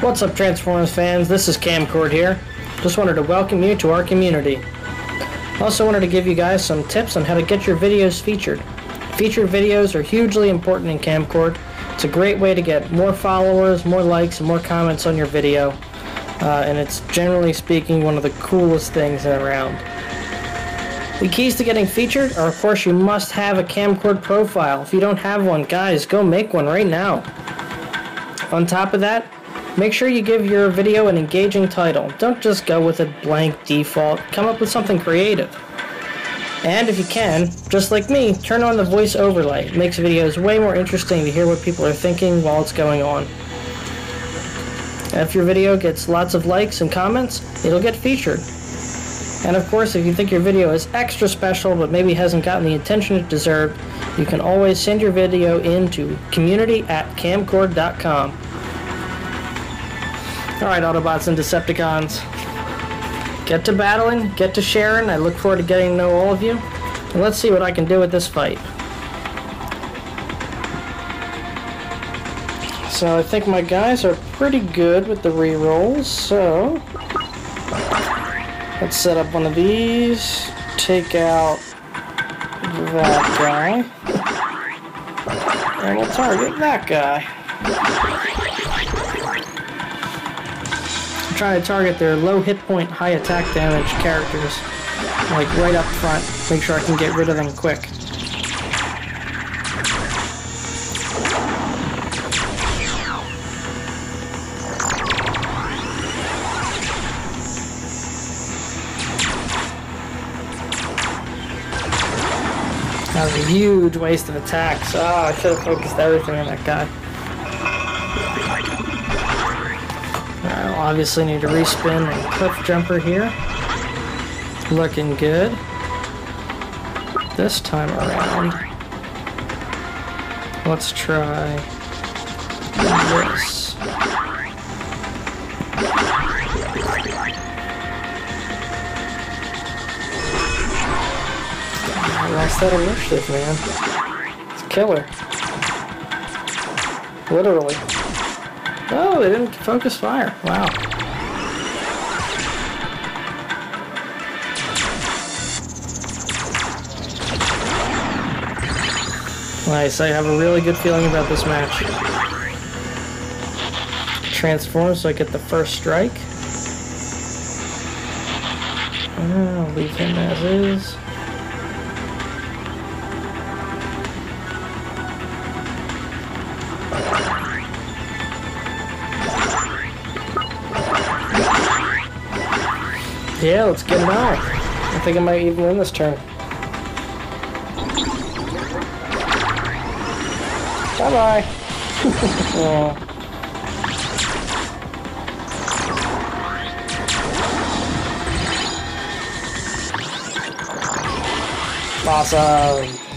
What's up Transformers fans, this is Kamcord here. Just wanted to welcome you to our community. Also wanted to give you guys some tips on how to get your videos featured. Featured videos are hugely important in Kamcord. It's a great way to get more followers, more likes, and more comments on your video. Uh, and it's generally speaking one of the coolest things around. The keys to getting featured are of course you must have a Kamcord profile. If you don't have one, guys, go make one right now. On top of that, make sure you give your video an engaging title. Don't just go with a blank default. Come up with something creative. And if you can, just like me, turn on the voice overlay. It makes videos way more interesting to hear what people are thinking while it's going on. if your video gets lots of likes and comments, it'll get featured. And of course, if you think your video is extra special but maybe hasn't gotten the attention it deserved, you can always send your video in to community at kamcord.com. Alright, Autobots and Decepticons. Get to battling, get to sharing. I look forward to getting to know all of you. And let's see what I can do with this fight. So I think my guys are pretty good with the rerolls, so let's set up one of these, take out that guy, and we'll target that guy. Trying to target their low hit point, high attack damage characters, like right up front, make sure I can get rid of them quick. That was a huge waste of attacks. Oh, I should have focused everything on that guy. Obviously need to respin and Cliffjumper here. Looking good. This time around, let's try this. Lost that initiative, man. It's killer. Literally. Oh, they didn't focus fire. Wow. Nice, I have a really good feeling about this match. Transform so I get the first strike. I'll leave him as is. Yeah, let's get him out. I think I might even win this turn. Bye-bye. Awesome.